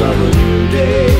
are a new day.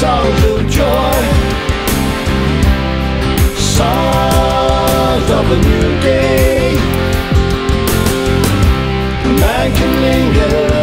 songs of joy, songs of a new day. Man can linger.